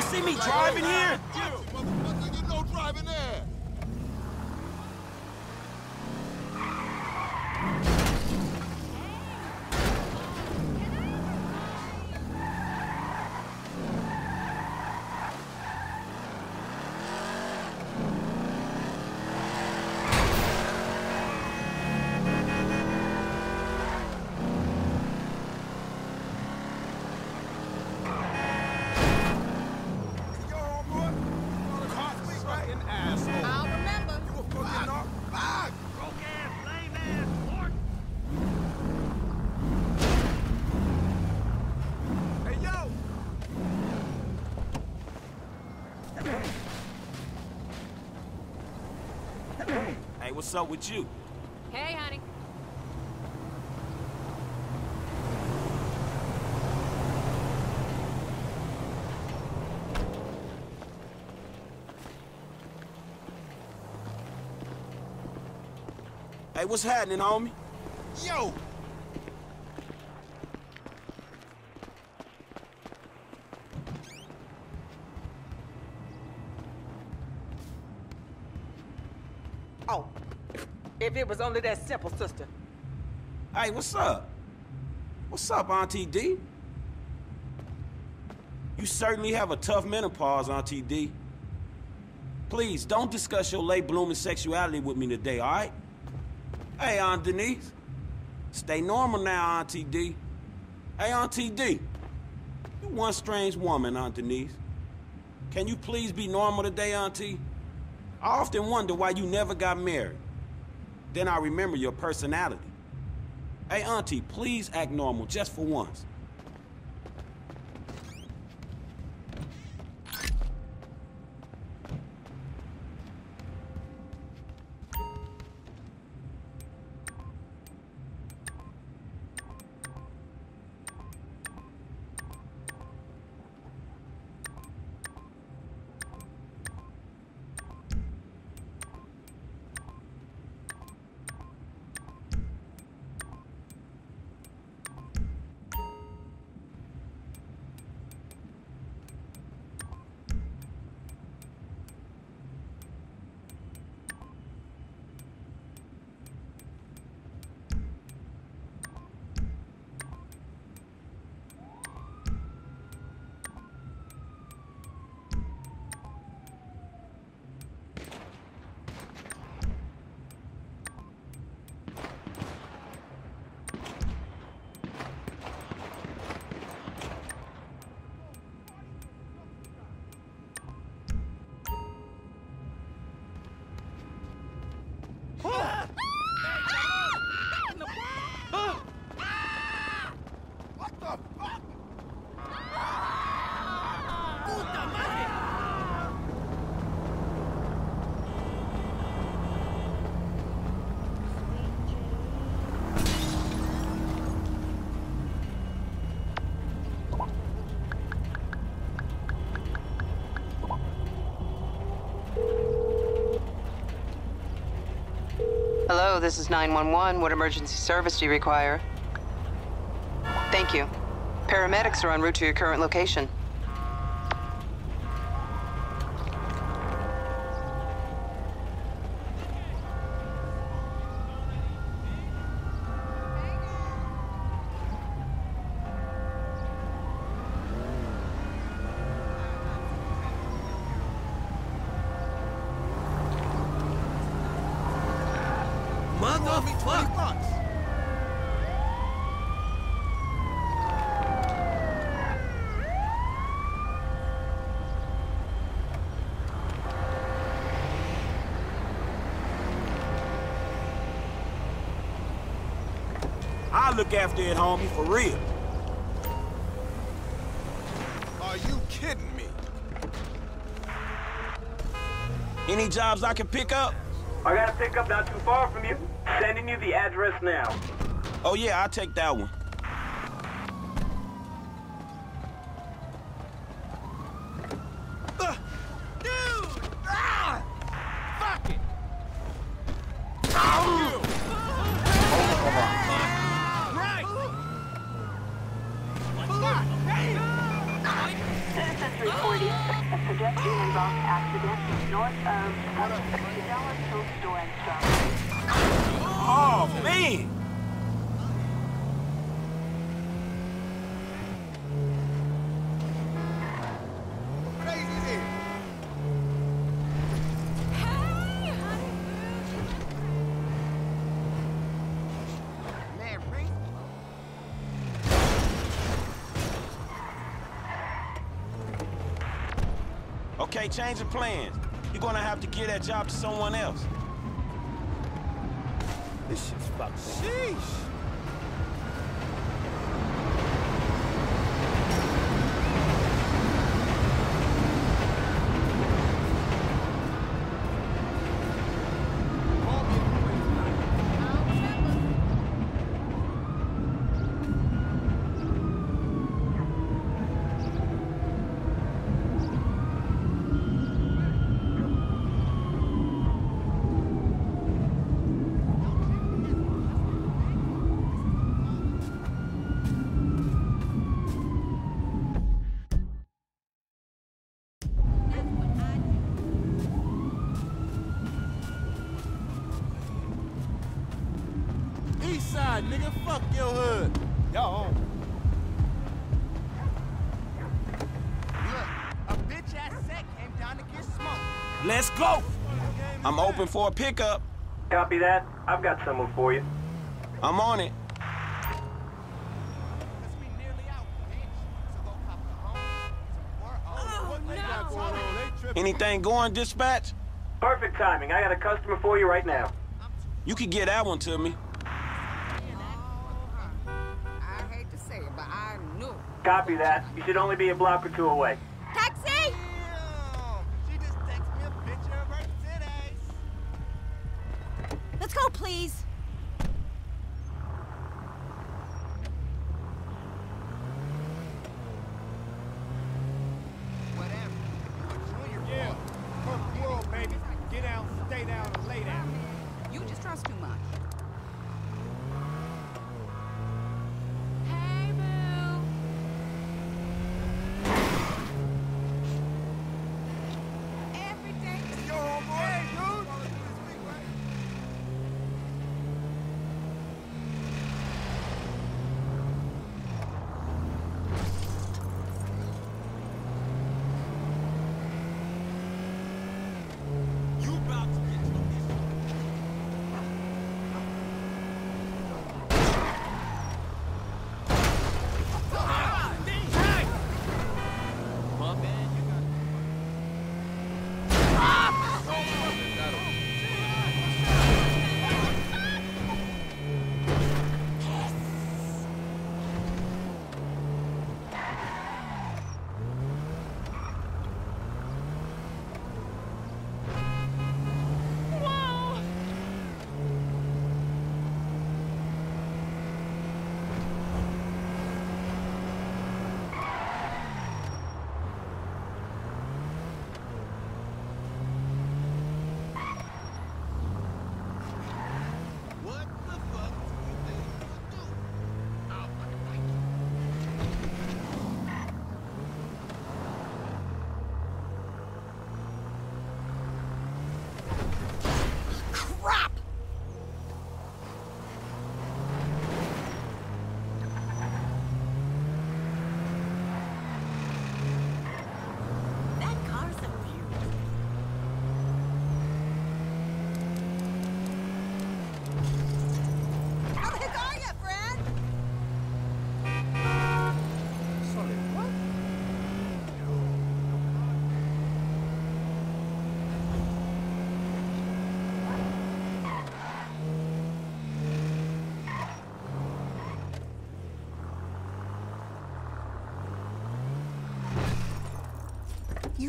don't see me driving here? Motherfucker, you know driving there. Yo, homeboy, you on a car sweep, right? Fucking asshole. I'll remember. You a fucking knock. Fuck! Broke ass, lame ass, whore. Hey, yo! Hey, what's up with you? Hey, honey. Hey, what's happening, homie? Yo! If it was only that simple, sister. Hey, what's up? What's up, Auntie D? You certainly have a tough menopause, Auntie D. Please, don't discuss your late blooming sexuality with me today, all right? Hey, Aunt Denise. Stay normal now, Auntie D. Hey, Auntie D. You one strange woman, Aunt Denise. Can you please be normal today, Auntie? I often wonder why you never got married. Then I remember your personality. Hey, Auntie, please act normal just for once. Hello, this is 911. What emergency service do you require? Thank you. Paramedics are en route to your current location. Motherfucker! I'll look after it, homie, for real. Are you kidding me? Any jobs I can pick up? I got a pickup not too far from you. Sending you the address now. Oh yeah, I'll take that one. Okay, change of plans. You're gonna have to give that job to someone else. This shit's fucked. Sheesh. East side, nigga. Fuck your hood. Y'all on. Look, a bitch ass set came down to get smoked. Let's go! I'm open for a pickup. Copy that. I've got someone for you. I'm on it. Cause we nearly out, bitch. So go cop the home, some more. Oh, what they got going on? They tripping. Anything going, dispatch? Perfect timing. I got a customer for you right now. You could get that one to me. Copy that. You should only be a block or two away. Taxi! Damn. She just texted me a picture of her titties. Let's go, please.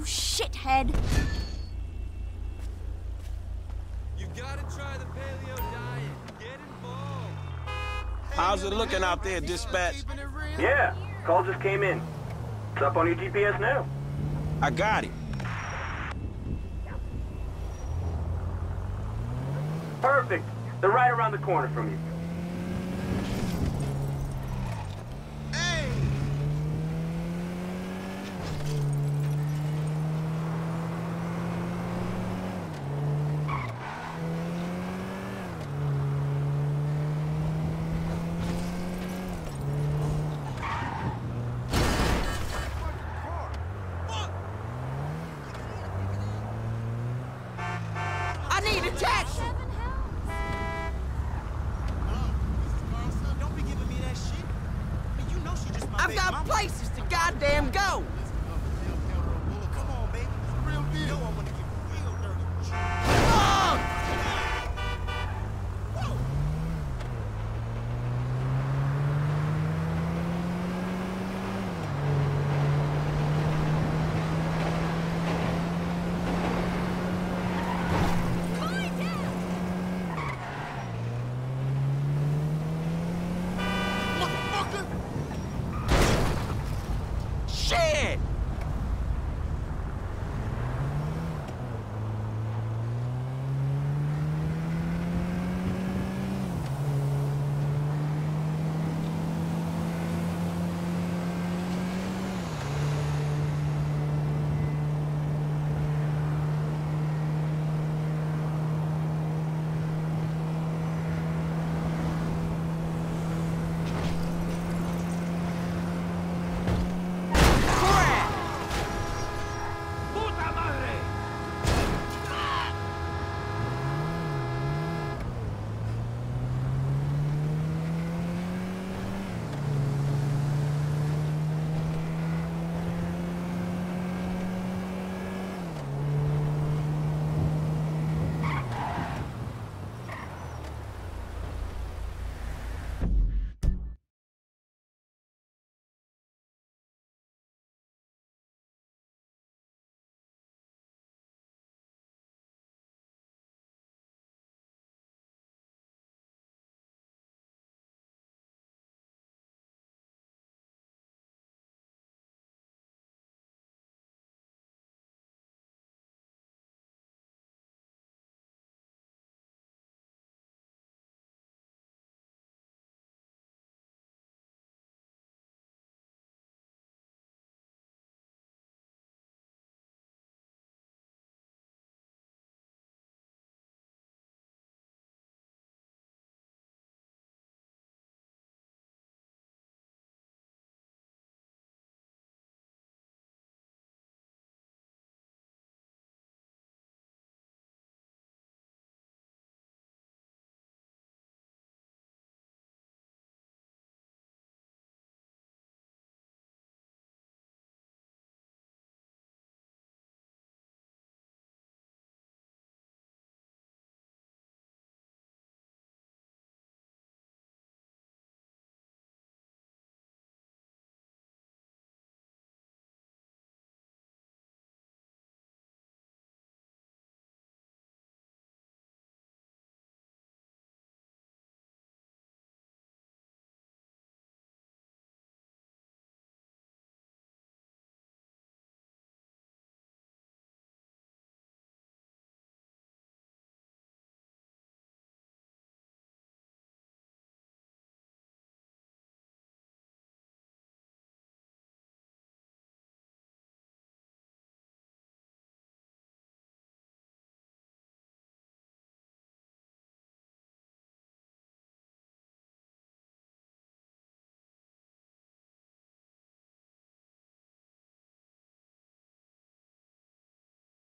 You shithead! You gotta try the paleo diet. Get involved. How's it looking out there, dispatch? Yeah, call just came in. It's up on your GPS now. I got it. Perfect. They're right around the corner from you. Attach!